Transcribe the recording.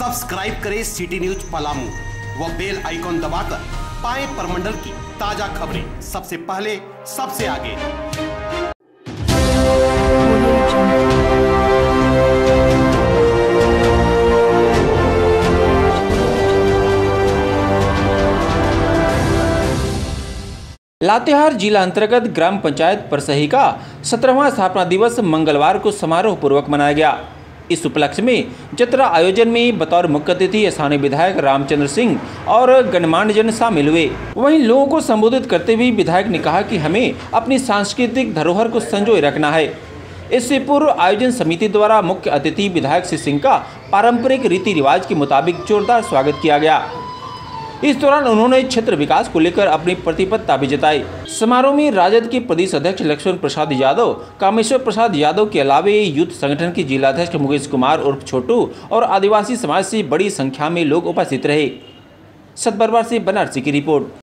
Subscribe करें city news Palamu. व bell icon दबाकर पाए परमंडल की ताज़ा खबरें सबसे पहले, सबसे आगे। लातेहार जिला अंतर्गत ग्राम पंचायत परसही का सत्रहवां स्थापना दिवस मंगलवार को समारोह पूर्वक मनाया गया। इस उपलक्ष्य में जत्रा आयोजन में बतौर मुख्य अतिथि स्थानीय विधायक रामचंद्र सिंह और गणमान्य जन शामिल हुए। वहीं लोगों को संबोधित करते हुए विधायक ने कहा कि हमें अपनी सांस्कृतिक धरोहर को संजोए रखना है। इससे पूर्व आयोजन समिति द्वारा मुख्य अतिथि विधायक श्री सिंह का पारंपरिक रीति रिवाज के मुताबिक जोरदार स्वागत किया गया। इस दौरान उन्होंने क्षेत्र विकास को लेकर अपनी प्रतिबद्धता भी जताई। समारोह में राजद के प्रदेश अध्यक्ष लक्ष्मण प्रसाद यादव, कामेश्वर प्रसाद यादव के अलावे युद्ध संगठन के जिलाध्यक्ष मुकेश कुमार उर्फ़ छोटू और आदिवासी समाज से बड़ी संख्या में लोग उपस्थित रहे। सतबरवार से बनारसी की रिपोर्ट।